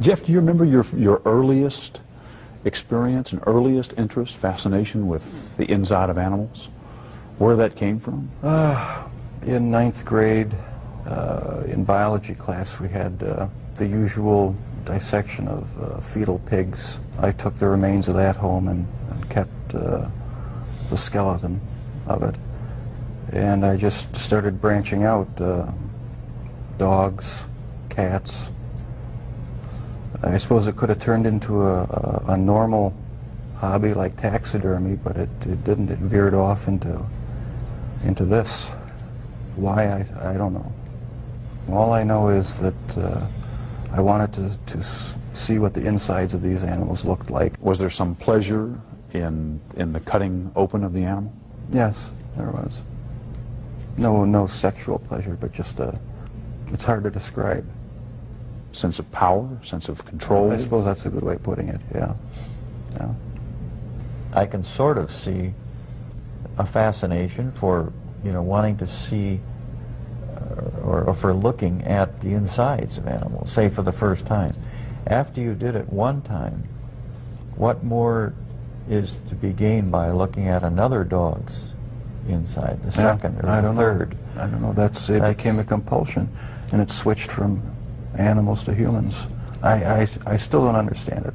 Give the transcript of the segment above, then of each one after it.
Jeff, do you remember your, your earliest experience and earliest interest, fascination with the inside of animals? Where that came from? Uh, in ninth grade, uh, in biology class, we had uh, the usual dissection of uh, fetal pigs. I took the remains of that home and, and kept uh, the skeleton of it. And I just started branching out uh, dogs, cats. I suppose it could have turned into a, a, a normal hobby like taxidermy, but it, it didn't. It veered off into into this. Why, I, I don't know. All I know is that uh, I wanted to, to see what the insides of these animals looked like. Was there some pleasure in, in the cutting open of the animal? Yes, there was. No, no sexual pleasure, but just a, it's hard to describe. Sense of power, sense of control? I suppose that's a good way of putting it, yeah. yeah. I can sort of see a fascination for, you know, wanting to see uh, or, or, for looking at the insides of animals, say for the first time. After you did it one time, what more is to be gained by looking at another dog's inside, the yeah, second or I the don't third? Know. I don't know. That's it. That's, became a compulsion, and it switched from animals to humans. I, I, I still don't understand it.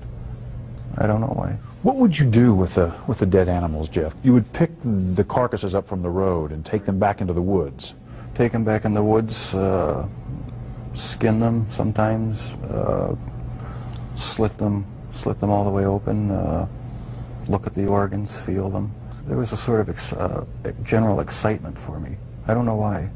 I don't know why. What would you do with the, with the dead animals, Jeff? You would pick the carcasses up from the road and take them back into the woods. Take them back in the woods, uh, skin them sometimes, uh, slit them, slit them all the way open, uh, look at the organs, feel them. There was a sort of ex uh, general excitement for me. I don't know why.